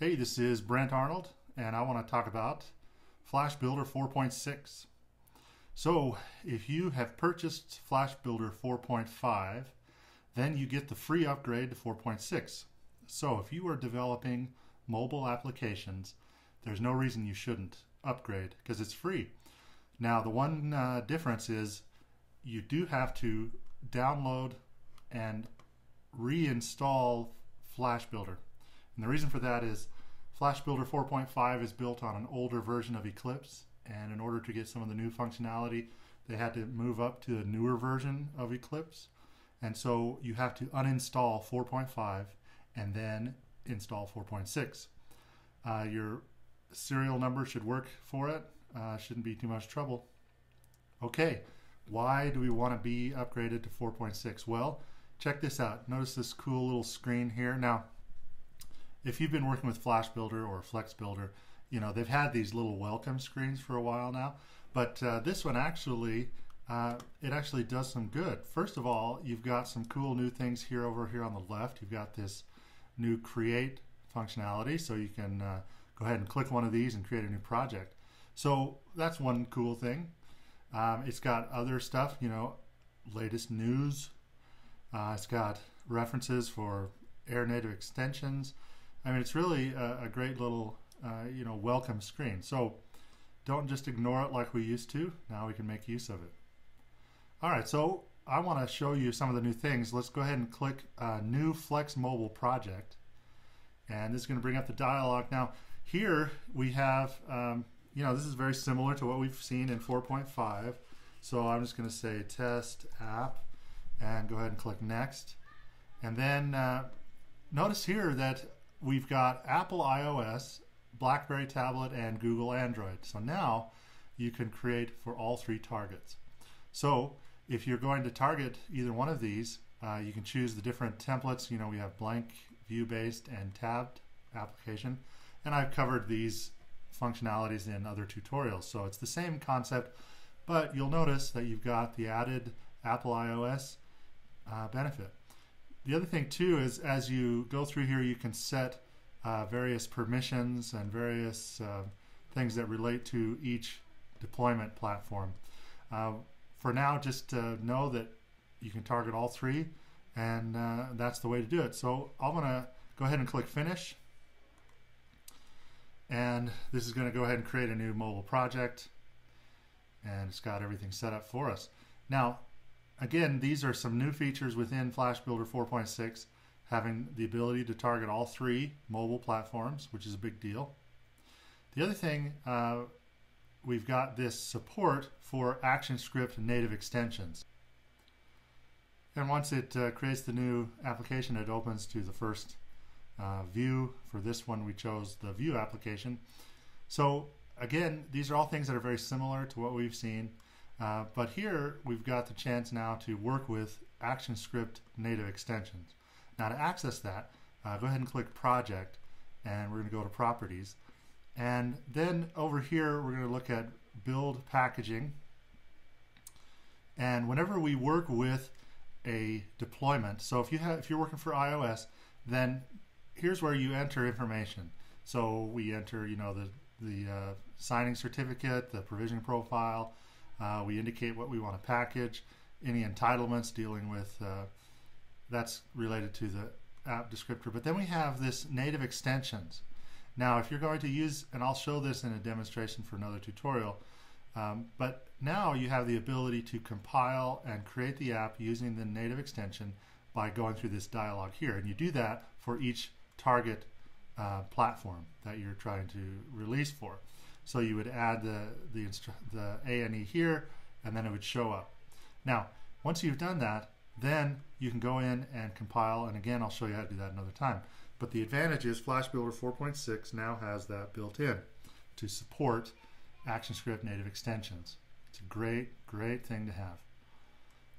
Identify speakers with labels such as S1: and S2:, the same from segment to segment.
S1: Hey, this is Brent Arnold, and I want to talk about Flash Builder 4.6. So, if you have purchased Flash Builder 4.5, then you get the free upgrade to 4.6. So, if you are developing mobile applications, there's no reason you shouldn't upgrade because it's free. Now, the one uh, difference is you do have to download and reinstall Flash Builder. And the reason for that is Flash Builder 4.5 is built on an older version of Eclipse, and in order to get some of the new functionality, they had to move up to a newer version of Eclipse. And so you have to uninstall 4.5 and then install 4.6. Uh, your serial number should work for it, uh, shouldn't be too much trouble. Okay, why do we want to be upgraded to 4.6? Well, check this out. Notice this cool little screen here. Now, if you've been working with Flash Builder or Flex Builder, you know, they've had these little welcome screens for a while now. But uh, this one actually, uh, it actually does some good. First of all, you've got some cool new things here over here on the left. You've got this new create functionality, so you can uh, go ahead and click one of these and create a new project. So that's one cool thing. Um, it's got other stuff, you know, latest news. Uh, it's got references for Air native extensions. I mean, it's really a, a great little, uh, you know, welcome screen. So don't just ignore it like we used to. Now we can make use of it. All right, so I want to show you some of the new things. Let's go ahead and click uh, New Flex Mobile Project. And this is going to bring up the dialog. Now, here we have, um, you know, this is very similar to what we've seen in 4.5. So I'm just going to say Test App and go ahead and click Next. And then uh, notice here that we've got Apple iOS, BlackBerry tablet, and Google Android. So now you can create for all three targets. So if you're going to target either one of these, uh, you can choose the different templates. You know, we have blank, view-based, and tabbed application. And I've covered these functionalities in other tutorials. So it's the same concept, but you'll notice that you've got the added Apple iOS uh, benefit. The other thing too is as you go through here, you can set uh, various permissions and various uh, things that relate to each deployment platform. Uh, for now, just know that you can target all three, and uh, that's the way to do it. So I'm going to go ahead and click Finish. And this is going to go ahead and create a new mobile project. And it's got everything set up for us. Now, Again, these are some new features within Flash Builder 4.6, having the ability to target all three mobile platforms, which is a big deal. The other thing, uh, we've got this support for ActionScript native extensions. And once it uh, creates the new application, it opens to the first uh, view. For this one, we chose the view application. So again, these are all things that are very similar to what we've seen uh, but here we've got the chance now to work with ActionScript native extensions. Now to access that, uh, go ahead and click Project and we're going to go to Properties. And then over here we're going to look at Build Packaging. And whenever we work with a deployment, so if you have if you're working for iOS, then here's where you enter information. So we enter, you know, the the uh, signing certificate, the provision profile, uh, we indicate what we want to package, any entitlements dealing with uh, that's related to the app descriptor. But then we have this native extensions. Now, if you're going to use, and I'll show this in a demonstration for another tutorial, um, but now you have the ability to compile and create the app using the native extension by going through this dialog here. And you do that for each target uh, platform that you're trying to release for. So you would add the, the, the A and E here, and then it would show up. Now, once you've done that, then you can go in and compile, and again, I'll show you how to do that another time. But the advantage is Flash Builder 4.6 now has that built in to support ActionScript native extensions. It's a great, great thing to have.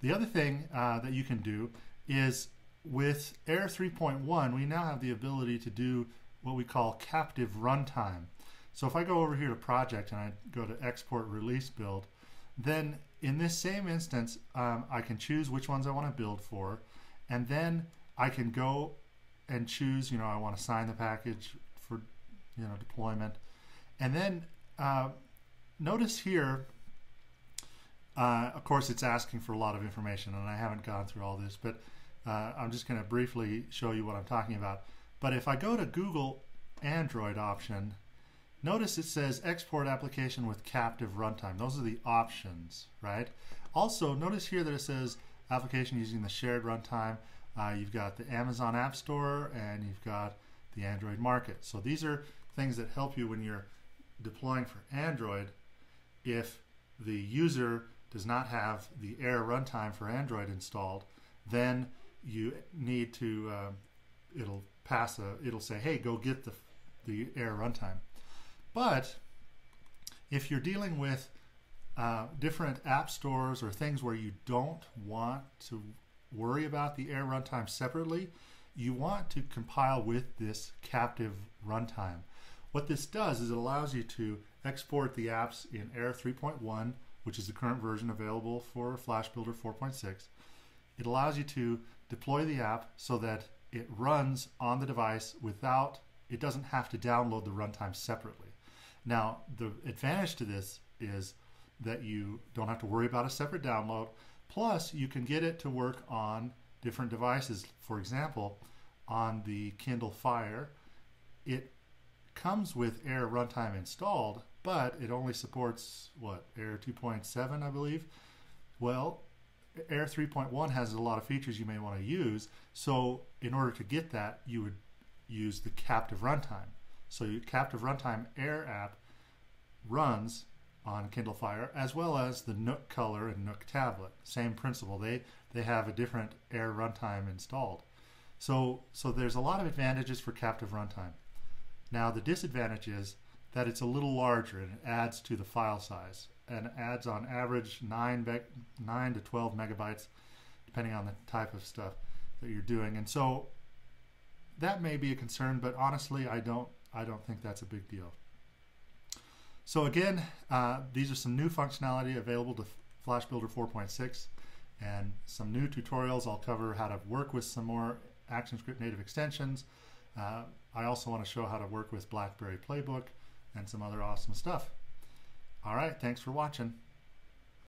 S1: The other thing uh, that you can do is with Air 3.1, we now have the ability to do what we call captive runtime. So if I go over here to project and I go to export release build, then in this same instance, um, I can choose which ones I want to build for, and then I can go and choose, you know, I want to sign the package for you know deployment. And then uh, notice here, uh, of course, it's asking for a lot of information, and I haven't gone through all this, but uh, I'm just going to briefly show you what I'm talking about. But if I go to Google Android option, notice it says export application with captive runtime. Those are the options, right? Also, notice here that it says application using the shared runtime. Uh, you've got the Amazon App Store and you've got the Android Market. So these are things that help you when you're deploying for Android if the user does not have the Air runtime for Android installed, then you need to, uh, it'll pass a, it'll say, hey, go get the, the Air runtime. But if you're dealing with uh, different app stores or things where you don't want to worry about the Air runtime separately, you want to compile with this captive runtime. What this does is it allows you to export the apps in Air 3.1, which is the current version available for Flash Builder 4.6. It allows you to deploy the app so that it runs on the device without, it doesn't have to download the runtime separately. Now, the advantage to this is that you don't have to worry about a separate download. Plus, you can get it to work on different devices. For example, on the Kindle Fire, it comes with Air runtime installed, but it only supports what Air 2.7, I believe. Well, Air 3.1 has a lot of features you may want to use. So, in order to get that, you would use the captive runtime. So, your captive runtime Air app runs on Kindle Fire, as well as the Nook Color and Nook Tablet. Same principle. They they have a different Air runtime installed. So so there's a lot of advantages for captive runtime. Now the disadvantage is that it's a little larger and it adds to the file size and adds on average 9, 9 to 12 megabytes depending on the type of stuff that you're doing. And so that may be a concern, but honestly, I don't I don't think that's a big deal. So again, uh, these are some new functionality available to Flash Builder 4.6 and some new tutorials. I'll cover how to work with some more ActionScript native extensions. Uh, I also want to show how to work with BlackBerry Playbook and some other awesome stuff. All right, thanks for watching.